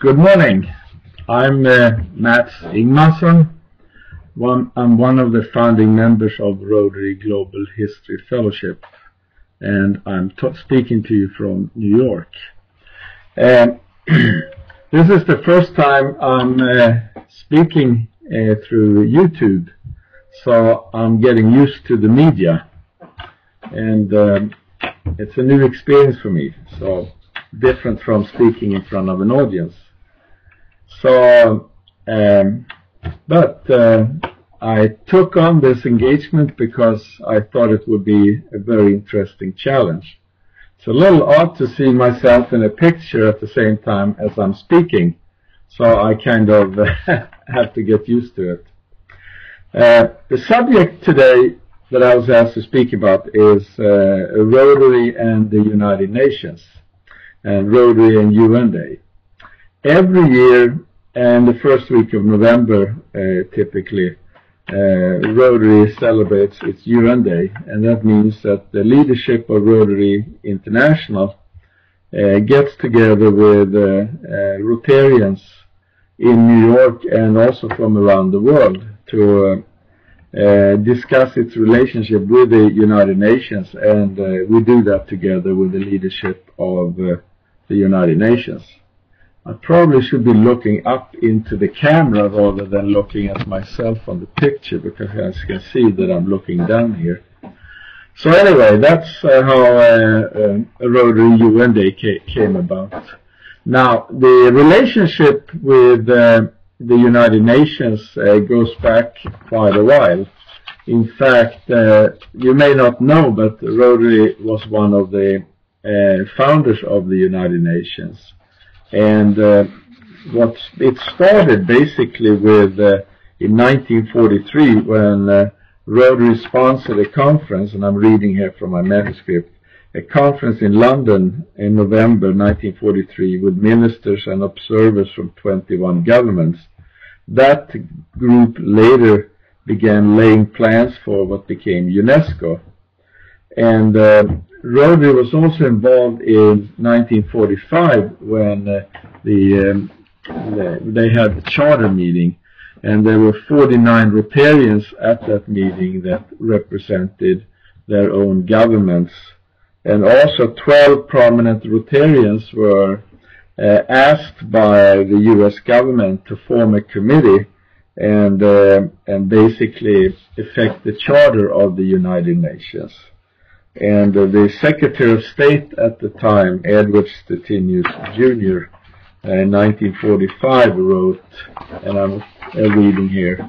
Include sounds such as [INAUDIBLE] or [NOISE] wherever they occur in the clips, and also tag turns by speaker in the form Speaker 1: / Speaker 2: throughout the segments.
Speaker 1: Good morning. I'm uh, Matts Ingemanson. One, I'm one of the founding members of Rotary Global History Fellowship, and I'm speaking to you from New York. Um, [CLEARS THROAT] this is the first time I'm uh, speaking uh, through YouTube, so I'm getting used to the media, and um, it's a new experience for me. So different from speaking in front of an audience. So, um, but uh, I took on this engagement because I thought it would be a very interesting challenge. It's a little odd to see myself in a picture at the same time as I'm speaking, so I kind of [LAUGHS] have to get used to it. Uh, the subject today that I was asked to speak about is uh, Rotary and the United Nations, and Rotary and UN Day. Every year, and the first week of November, uh, typically, uh, Rotary celebrates its UN Day, and that means that the leadership of Rotary International uh, gets together with uh, uh, Rotarians in New York and also from around the world to uh, discuss its relationship with the United Nations, and we do that together with the leadership of the United Nations. I probably should be looking up into the camera rather than looking at myself on the picture because as you can see that I'm looking down here. So anyway, that's uh, how uh, uh, Rotary came about. Now, the relationship with uh, the United Nations uh, goes back quite a while. In fact, uh, you may not know, but Rotary was one of the founders of the United Nations. And uh, what it started basically with uh, in 1943 when uh, Rotary sponsored a conference, and I'm reading here from my manuscript, a conference in London in November 1943 with ministers and observers from 21 governments. That group later began laying plans for what became UNESCO. And uh, Rotary was also involved in 1945 when uh, the, um, the, they had the charter meeting, and there were 49 Rotarians at that meeting that represented their own governments, and also 12 prominent Rotarians were uh, asked by the U.S. government to form a committee and uh, and basically effect the charter of the United Nations. And uh, the Secretary of State at the time, Edward Stettinius Jr., uh, in 1945 wrote, and I'm uh, reading here,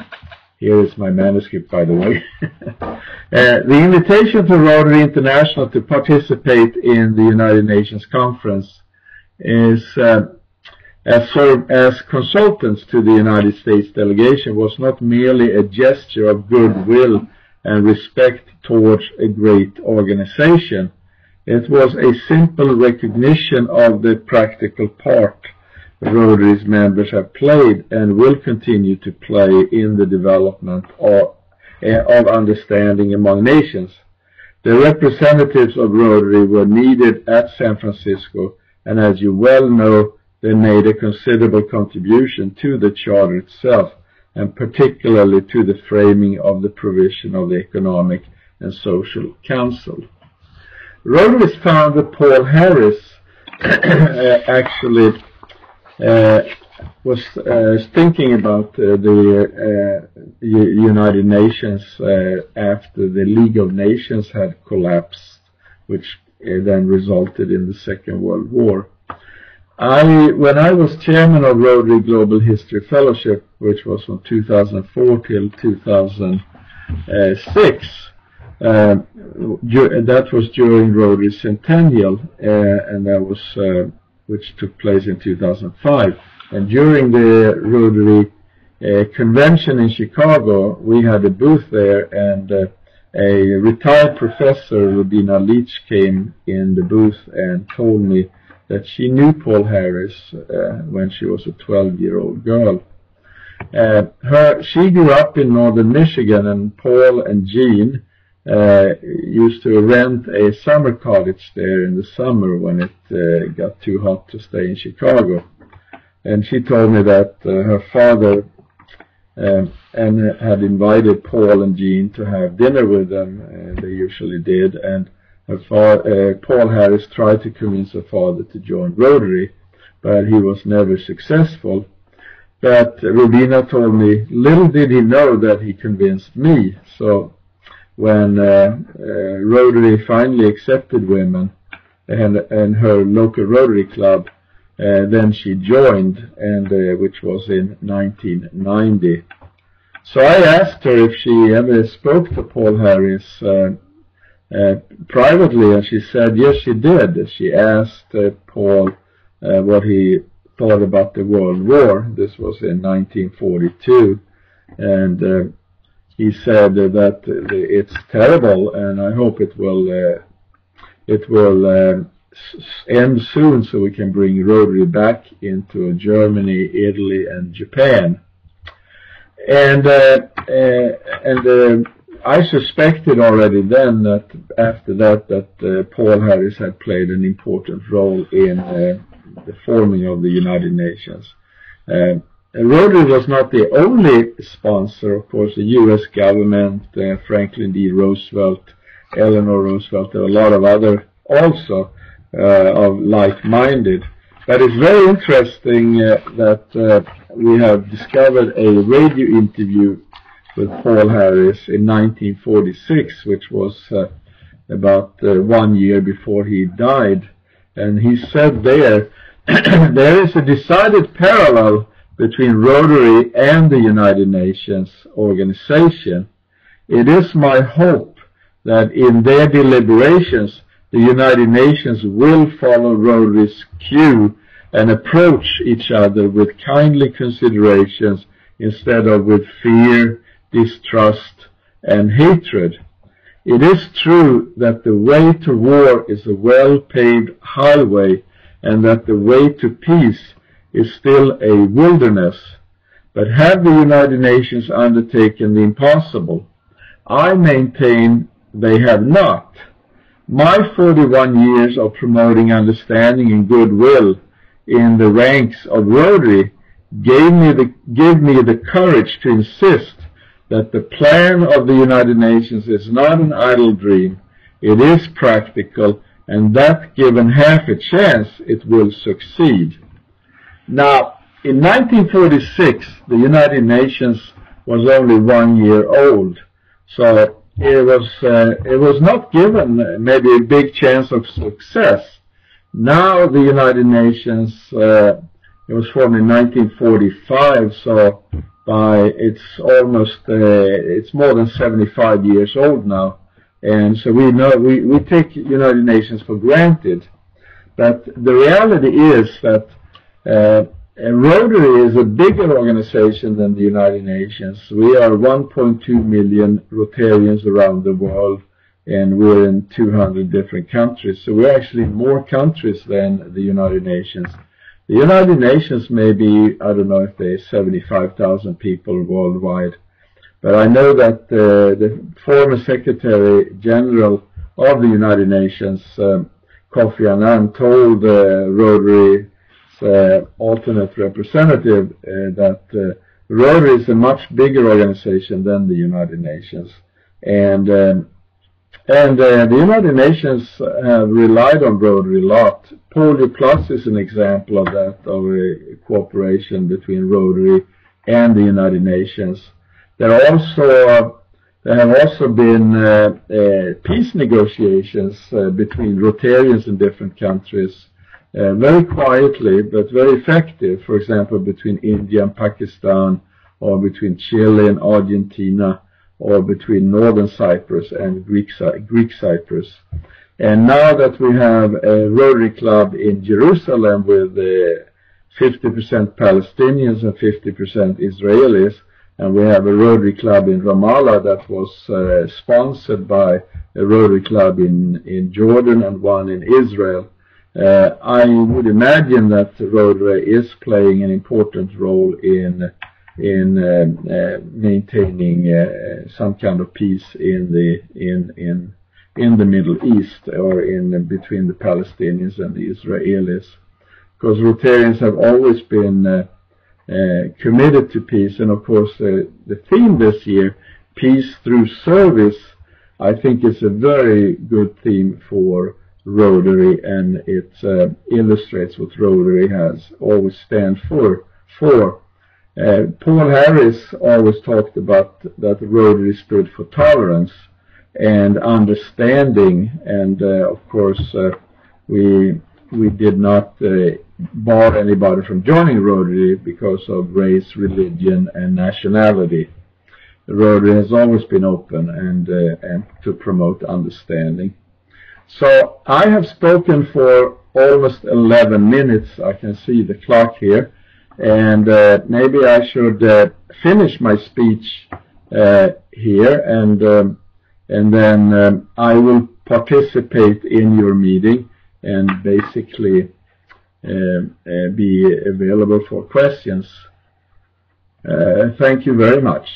Speaker 1: here is my manuscript, by the way. [LAUGHS] uh, the invitation to Rotary International to participate in the United Nations Conference is, uh, as, serve as consultants to the United States delegation, was not merely a gesture of goodwill and respect towards a great organization. It was a simple recognition of the practical part Rotary's members have played and will continue to play in the development of, of understanding among nations. The representatives of Rotary were needed at San Francisco, and as you well know, they made a considerable contribution to the Charter itself and particularly to the framing of the provision of the Economic and Social Council. Rotary's founder Paul Harris [COUGHS] actually uh, was uh, thinking about uh, the uh, United Nations uh, after the League of Nations had collapsed, which uh, then resulted in the Second World War. I, when I was chairman of Rotary Global History Fellowship, which was from 2004 till 2006, uh, that was during Rotary Centennial, uh, and that was uh, which took place in 2005. And during the Rotary uh, convention in Chicago, we had a booth there, and uh, a retired professor, Rubina Leach, came in the booth and told me that she knew Paul Harris uh, when she was a 12-year-old girl. Uh, her, she grew up in northern Michigan, and Paul and Jean uh, used to rent a summer cottage there in the summer when it uh, got too hot to stay in Chicago. and she told me that uh, her father um, and had invited Paul and Jean to have dinner with them. Uh, they usually did, and uh, Paul Harris tried to convince her father to join Rotary, but he was never successful. But Rubina told me, little did he know that he convinced me. So when uh, uh, Rotary finally accepted women and, and her local Rotary club, uh, then she joined, and uh, which was in 1990. So I asked her if she ever spoke to Paul Harris uh, uh, privately, and she said yes, she did. She asked Paul what he thought about the World War. This was in 1942, and he said that it's terrible, and I hope it will it will end soon so we can bring Rotary back into Germany, Italy, and Japan. And uh, uh, and uh, I suspected already then that after that that uh, Paul Harris had played an important role in uh, the forming of the United Nations. Uh, Rotary was not the only sponsor, of course. The U.S. government, Franklin D. Roosevelt, Eleanor Roosevelt, were a lot of other also uh, of like-minded. But it's very interesting uh, that uh, we have discovered a radio interview with Paul Harris in 1946, which was uh, about uh, one year before he died. And he said there, [COUGHS] there is a decided parallel between Rotary and the United Nations organization. It is my hope that in their deliberations the United Nations will follow Rotary's cue and approach each other with kindly considerations instead of with fear, distrust, and hatred. It is true that the way to war is a well-paved highway and that the way to peace is still a wilderness. But have the United Nations undertaken the impossible? I maintain they have not. My 41 years of promoting understanding and goodwill in the ranks of Rotary gave me the, gave me the courage to insist that the plan of the United Nations is not an idle dream. It is practical, and that given half a chance, it will succeed. Now, in 1946, the United Nations was only one year old. So it was uh, it was not given maybe a big chance of success. Now the United Nations uh, it was formed in 1945, so by it's almost uh, it's more than 75 years old now, and so we know we we take United Nations for granted, but the reality is that. Uh, Rotary is a bigger organization than the United Nations. We are 1.2 million Rotarians around the world, and we're in 200 different countries. So we're actually more countries than the United Nations. The United Nations may be, I don't know if there's 75,000 people worldwide, but I know that uh, the former Secretary General of the United Nations, um, Kofi Annan, told uh, Rotary uh, alternate representative uh, that uh, Rotary is a much bigger organization than the United Nations. And um, and uh, the United Nations have relied on Rotary a lot. Polio Plus is an example of that, of a cooperation between Rotary and the United Nations. There also there have also been uh, uh, peace negotiations between Rotarians in different countries uh, very quietly but very effective, for example, between India and Pakistan, or between Chile and Argentina, or between Northern Cyprus and Greek, Greek Cyprus. And now that we have a Rotary Club in Jerusalem with 50% uh, Palestinians and 50% Israelis, and we have a Rotary Club in Ramallah that was uh, sponsored by a Rotary Club in, in Jordan and one in Israel. Uh, I would imagine that Rotary is playing an important role in in uh, uh, maintaining uh, some kind of peace in the in in in the Middle East or in between the Palestinians and the Israelis. because Rotarians have always been uh, uh, committed to peace, and of course the theme this year, peace through service, I think is a very good theme for Rotary, and it uh, illustrates what Rotary has always stand for. For uh, Paul Harris always talked about that Rotary stood for tolerance and understanding, and uh, of course uh, we we did not uh, bar anybody from joining Rotary because of race, religion, and nationality. The rotary has always been open and uh, and to promote understanding. So I have spoken for almost 11 minutes. I can see the clock here, and uh, maybe I should uh, finish my speech uh, here, and um, and then um, I will participate in your meeting and basically um, uh, be available for questions. Uh, thank you very much.